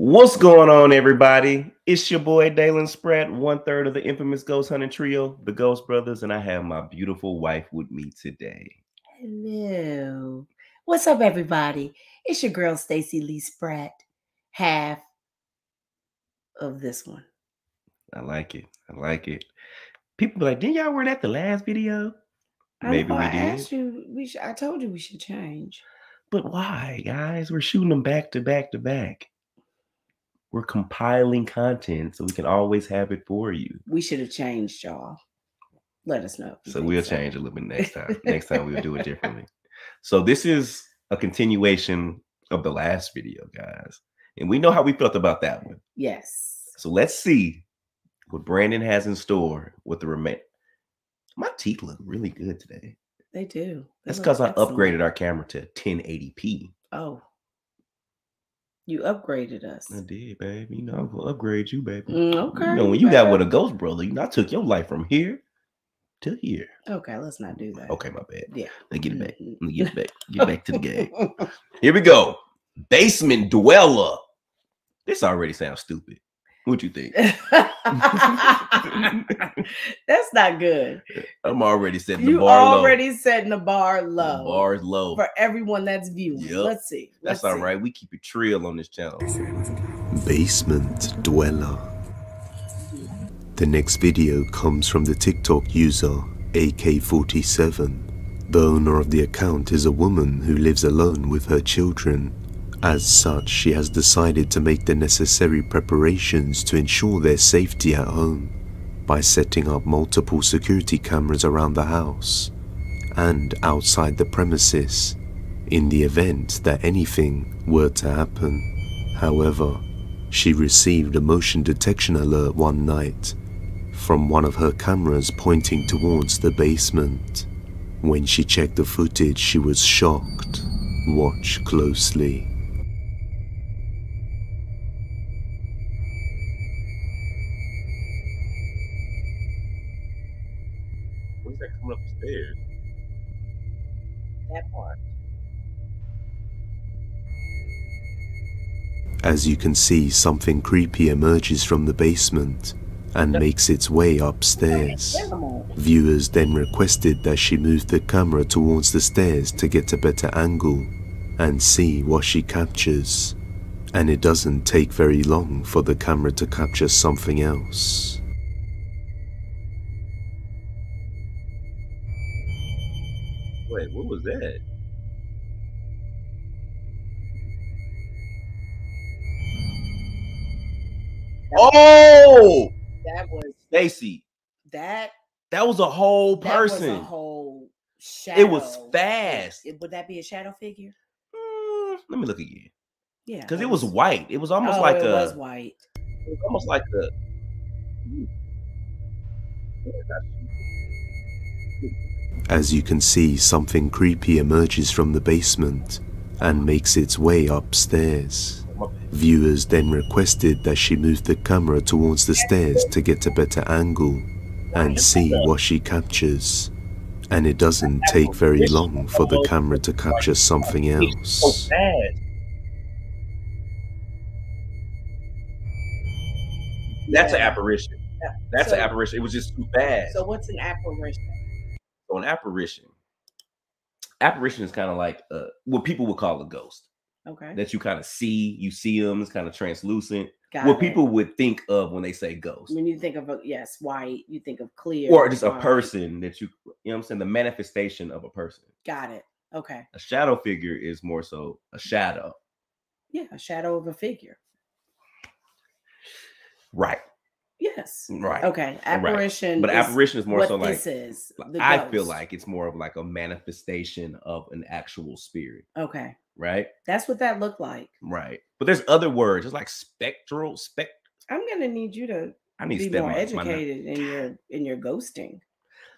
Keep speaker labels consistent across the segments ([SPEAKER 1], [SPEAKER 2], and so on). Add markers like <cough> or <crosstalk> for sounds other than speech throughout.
[SPEAKER 1] What's going on, everybody? It's your boy Dalen Spratt, one third of the infamous Ghost Hunting Trio, the Ghost Brothers, and I have my beautiful wife with me today.
[SPEAKER 2] Hello. What's up, everybody? It's your girl, Stacey Lee Spratt, half of this one.
[SPEAKER 1] I like it. I like it. People be like, didn't y'all wear that the last video?
[SPEAKER 2] I
[SPEAKER 1] Maybe
[SPEAKER 2] know,
[SPEAKER 1] we
[SPEAKER 2] I
[SPEAKER 1] did.
[SPEAKER 2] asked you, we should, I told you we should change.
[SPEAKER 1] But why, guys? We're shooting them back to back to back. We're compiling content so we can always have it for you.
[SPEAKER 2] We should have changed, y'all. Let us know.
[SPEAKER 1] So we'll change a little bit next time. <laughs> next time we'll do it differently. So this is a continuation of the last video, guys. And we know how we felt about that one.
[SPEAKER 2] Yes.
[SPEAKER 1] So let's see what Brandon has in store with the remain. My teeth look really good today.
[SPEAKER 2] They do. They
[SPEAKER 1] That's because I upgraded our camera to 1080p.
[SPEAKER 2] Oh. You upgraded us.
[SPEAKER 1] I did, baby. You know, I'm gonna upgrade you, baby.
[SPEAKER 2] Mm, okay.
[SPEAKER 1] You know, when you got with a ghost brother, you know, I took your life from here to here.
[SPEAKER 2] Okay, let's not do that.
[SPEAKER 1] Okay, my bad.
[SPEAKER 2] Yeah.
[SPEAKER 1] Let me get it back.
[SPEAKER 2] Mm,
[SPEAKER 1] Let me get it back. Get back to the game. <laughs> Here we go. Basement dweller. This already sounds stupid. What you think? <laughs>
[SPEAKER 2] That's not good.
[SPEAKER 1] I'm already setting the
[SPEAKER 2] You
[SPEAKER 1] bar
[SPEAKER 2] already setting the bar
[SPEAKER 1] low.
[SPEAKER 2] low
[SPEAKER 1] The bar is low.
[SPEAKER 2] for everyone that's viewing.
[SPEAKER 1] Yup.
[SPEAKER 2] Let's see.
[SPEAKER 1] That's
[SPEAKER 2] Let's
[SPEAKER 1] all
[SPEAKER 2] see.
[SPEAKER 1] right. We keep it trill on this channel.
[SPEAKER 3] Basement Dweller. The next video comes from the TikTok user AK47. The owner of the account is a woman who lives alone with her children. As such, she has decided to make the necessary preparations to ensure their safety at home by setting up multiple security cameras around the house and outside the premises in the event that anything were to happen. However, she received a motion detection alert one night from one of her cameras pointing towards the basement. When she checked the footage, she was shocked. Watch closely.
[SPEAKER 1] What's that coming up the stairs?
[SPEAKER 2] That part.
[SPEAKER 3] As you can see, something creepy emerges from the basement and makes its way upstairs. Viewers then requested that she move the camera towards the stairs to get a better angle and see what she captures. And it doesn't take very long for the camera to capture something else.
[SPEAKER 1] Wait, what was that? Oh,
[SPEAKER 2] That was
[SPEAKER 1] Stacey,
[SPEAKER 2] that.
[SPEAKER 1] that was a whole
[SPEAKER 2] That was
[SPEAKER 1] person.
[SPEAKER 2] a whole shadow.
[SPEAKER 1] It was fast.
[SPEAKER 2] Would that be a shadow figure?
[SPEAKER 1] Mm, let me look again,
[SPEAKER 2] Yeah.
[SPEAKER 1] because it was white. It was almost
[SPEAKER 2] oh,
[SPEAKER 1] like
[SPEAKER 2] it
[SPEAKER 1] a.
[SPEAKER 2] was white.
[SPEAKER 1] It was almost like a.
[SPEAKER 3] As you can see, something creepy emerges from the basement and makes its way upstairs. Viewers then requested that she move the camera towards the stairs to get a better angle and see what she captures. And it doesn't take very long for the camera to capture something else.
[SPEAKER 1] That's an apparition. That's an apparition. It was just too bad.
[SPEAKER 2] So what's an apparition?
[SPEAKER 1] So an apparition, apparition is kind of like uh, what people would call a ghost
[SPEAKER 2] Okay.
[SPEAKER 1] that you kind of see. You see them. It's kind of translucent.
[SPEAKER 2] Got
[SPEAKER 1] what
[SPEAKER 2] it.
[SPEAKER 1] people would think of when they say ghost,
[SPEAKER 2] when you think of a yes, white, you think of clear.
[SPEAKER 1] or just a person that you, you know, what I'm saying the manifestation of a person.
[SPEAKER 2] Got it. Okay.
[SPEAKER 1] A shadow figure is more so a shadow,
[SPEAKER 2] Yeah, a shadow of a figure.
[SPEAKER 1] right?
[SPEAKER 2] Yes.
[SPEAKER 1] Right.
[SPEAKER 2] Okay. Apparition.
[SPEAKER 1] But
[SPEAKER 2] is
[SPEAKER 1] apparition is more so like
[SPEAKER 2] this is.
[SPEAKER 1] I feel like it's more of like a manifestation of an actual spirit,
[SPEAKER 2] Okay.
[SPEAKER 1] right?
[SPEAKER 2] That's what that looked like.
[SPEAKER 1] Right. But there's other words. It's like spectral, spec.
[SPEAKER 2] I'm gonna need you to
[SPEAKER 1] I need to
[SPEAKER 2] be
[SPEAKER 1] step
[SPEAKER 2] more educated in your in your ghosting.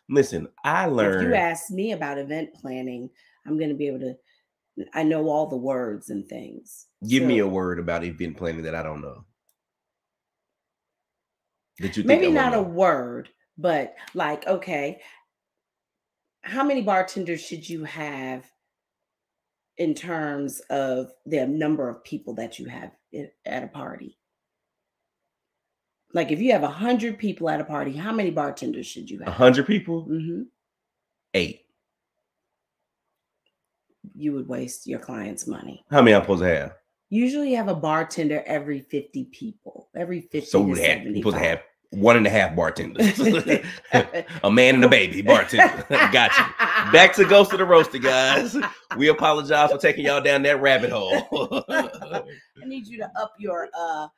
[SPEAKER 1] Listen, I
[SPEAKER 2] If
[SPEAKER 1] learned.
[SPEAKER 2] you ask me about event planning, I'm gonna be able to. I know all the words and things.
[SPEAKER 1] give me a word about event planning that I don't know. You
[SPEAKER 2] maybe not a word, but like okay, how many bartenders should you have in terms of the number of people that you have at a party. Like if you have a hundred people at a party, how many bartenders should you have?
[SPEAKER 1] A hundred people,
[SPEAKER 2] hmm
[SPEAKER 1] eight.
[SPEAKER 2] You would waste your client's money.
[SPEAKER 1] How many I'm supposed to have?
[SPEAKER 2] Usually, you have a bartender every fifty people, every fifty.
[SPEAKER 1] So
[SPEAKER 2] to
[SPEAKER 1] we have we supposed to have one and a half bartenders. <laughs> <laughs> a man and a baby bartender. <laughs> Got you. Back to Ghost of the Roaster, guys. We apologize for taking y'all down that rabbit hole.
[SPEAKER 2] I need you to up your uh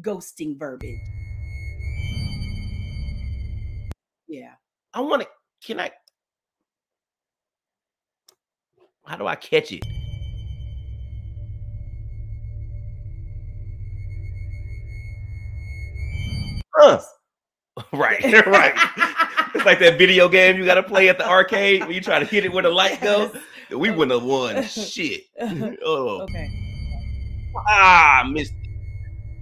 [SPEAKER 2] ghosting verbiage. Yeah.
[SPEAKER 1] I want to. Can I? How do I catch it? Huh. <laughs> Right, <laughs> right. It's like that video game you got to play at the arcade when you try to hit it where the light go. We wouldn't have won <laughs> shit. Oh,
[SPEAKER 2] okay.
[SPEAKER 1] ah, missed it.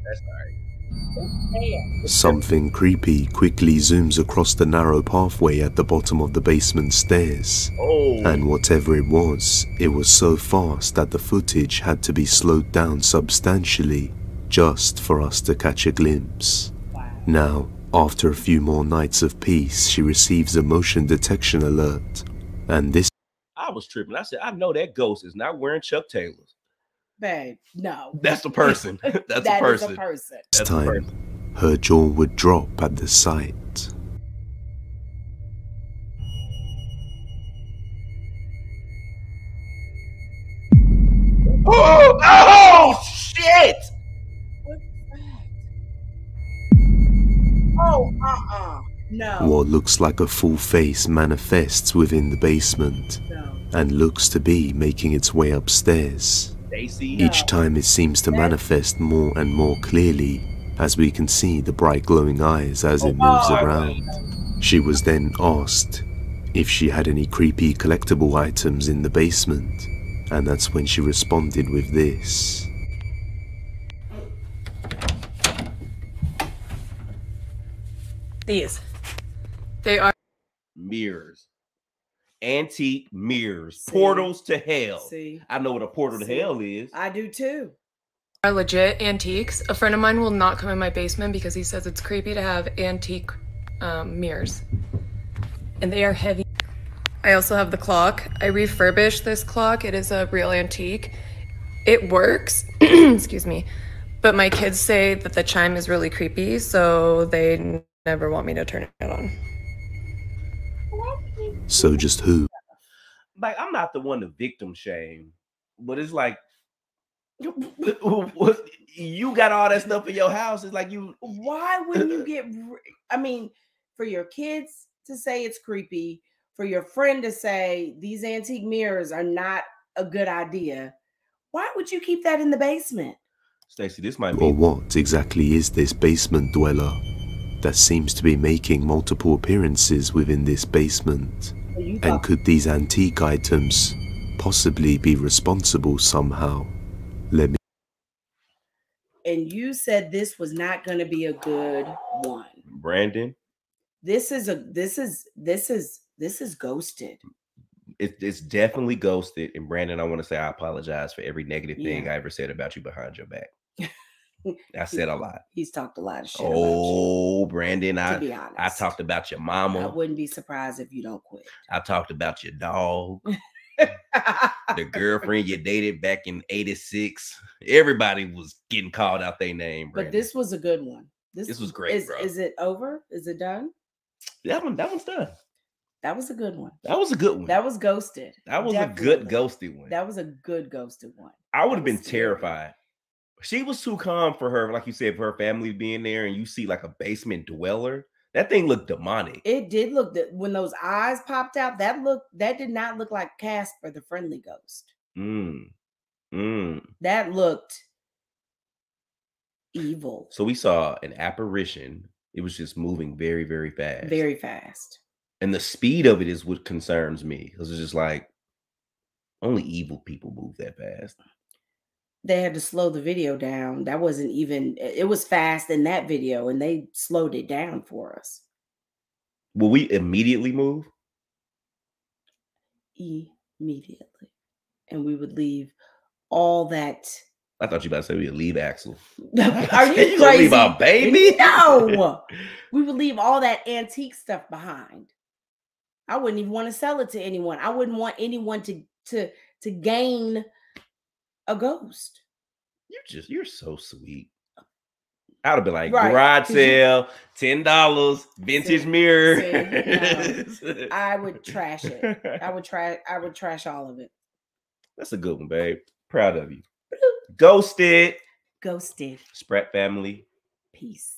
[SPEAKER 1] That's all right.
[SPEAKER 3] Something creepy quickly zooms across the narrow pathway at the bottom of the basement stairs.
[SPEAKER 1] Oh,
[SPEAKER 3] And whatever it was, it was so fast that the footage had to be slowed down substantially just for us to catch a glimpse.
[SPEAKER 2] Wow.
[SPEAKER 3] Now, after a few more nights of peace, she receives a motion detection alert. And this
[SPEAKER 1] I was tripping. I said, I know that ghost is not wearing Chuck Taylors.
[SPEAKER 2] Babe, no.
[SPEAKER 1] That's the person. <laughs> That's
[SPEAKER 2] That
[SPEAKER 1] a
[SPEAKER 2] is
[SPEAKER 1] person.
[SPEAKER 2] a person.
[SPEAKER 1] That's a
[SPEAKER 3] time,
[SPEAKER 1] person.
[SPEAKER 3] her jaw would drop at the sight.
[SPEAKER 2] No.
[SPEAKER 3] What looks like a full face manifests within the basement
[SPEAKER 2] No.
[SPEAKER 3] and looks to be making its way upstairs.
[SPEAKER 1] Stacey.
[SPEAKER 2] No.
[SPEAKER 3] Each time it seems to manifest more and more clearly as we can see the bright glowing eyes as it moves
[SPEAKER 1] Oh,
[SPEAKER 3] around. She was then asked if she had any creepy collectible items in the basement, and that's when she responded with this.
[SPEAKER 4] These. They are
[SPEAKER 1] mirrors. Antique mirrors.
[SPEAKER 2] See?
[SPEAKER 1] Portals to hell.
[SPEAKER 2] See,
[SPEAKER 1] I know what a portal to hell is.
[SPEAKER 2] I do too.
[SPEAKER 4] are legit antiques. A friend of mine will not come in my basement because he says it's creepy to have antique um, mirrors. And they are heavy. I also have the clock. I refurbished this clock. It is a real antique. It works. <clears throat> Excuse me. But my kids say that the chime is really creepy, so they never want me to turn it on.
[SPEAKER 3] So just who?
[SPEAKER 1] Like, I'm not the one to victim shame, but it's like <laughs> you got all that stuff in your house. It's like you
[SPEAKER 2] Why wouldn't you get? I mean, for your kids to say it's creepy, for your friend to say these antique mirrors are not a good idea. Why would you keep that in the basement?
[SPEAKER 1] Stacey, this might
[SPEAKER 3] Or
[SPEAKER 1] be
[SPEAKER 3] what exactly is this basement dweller that seems to be making multiple appearances within this basement?
[SPEAKER 2] Are you
[SPEAKER 3] And could these antique items possibly be responsible somehow? Let me
[SPEAKER 2] and you said this was not going to be a good one.
[SPEAKER 1] Brandon.
[SPEAKER 2] This is a this is this is this is ghosted.
[SPEAKER 1] It, it's definitely ghosted. And Brandon, I want to say I apologize for every negative thing I ever said about you behind your back. <laughs> I said a lot.
[SPEAKER 2] He's talked a lot of shit
[SPEAKER 1] Oh, Brandon.
[SPEAKER 2] To
[SPEAKER 1] I
[SPEAKER 2] be honest,
[SPEAKER 1] I talked about your mama.
[SPEAKER 2] I wouldn't be surprised if you don't quit.
[SPEAKER 1] I talked about your dog, <laughs> the girlfriend you dated back in 86. Everybody was getting called out their name.
[SPEAKER 2] but this was a good one. This,
[SPEAKER 1] This was great,
[SPEAKER 2] Is,
[SPEAKER 1] bro.
[SPEAKER 2] is it over? Is it done?
[SPEAKER 1] that one, that one's done.
[SPEAKER 2] That was a good one.
[SPEAKER 1] That was a good one.
[SPEAKER 2] That was ghosted.
[SPEAKER 1] That was a good
[SPEAKER 2] Definitely.
[SPEAKER 1] ghosted one.
[SPEAKER 2] That was a good ghosted one.
[SPEAKER 1] I would have been terrified. She was too calm for her, like you said, for her family being there, and you see like a basement dweller. That thing looked demonic.
[SPEAKER 2] It did look that when those eyes popped out, that looked that did not look like Casper the friendly ghost.
[SPEAKER 1] Mm. Mm.
[SPEAKER 2] That looked evil.
[SPEAKER 1] So we saw an apparition. It was just moving very, very fast.
[SPEAKER 2] Very fast.
[SPEAKER 1] and the speed of it is what concerns me because it's just like only evil people move that fast.
[SPEAKER 2] They had to slow the video down. That wasn't even it was fast in that video and they slowed it down for us.
[SPEAKER 1] Will we immediately move?
[SPEAKER 2] Immediately. and we would leave all that.
[SPEAKER 1] I thought you about to say we'd leave Axel. <laughs>
[SPEAKER 2] Are <laughs> you
[SPEAKER 1] You
[SPEAKER 2] crazy?
[SPEAKER 1] leave our baby? <laughs>
[SPEAKER 2] No, we would leave all that antique stuff behind. I wouldn't even want to sell it to anyone. I wouldn't want anyone to to to gain a ghost.
[SPEAKER 1] You just you're so sweet. I'd have been like
[SPEAKER 2] Right,
[SPEAKER 1] garage sale, ten dollars, vintage
[SPEAKER 2] See,
[SPEAKER 1] mirror. <laughs>
[SPEAKER 2] I would trash it. I would try. I would trash all of it.
[SPEAKER 1] That's a good one, babe. Proud of you. Ghosted.
[SPEAKER 2] Ghosted.
[SPEAKER 1] Spratt family.
[SPEAKER 2] Peace.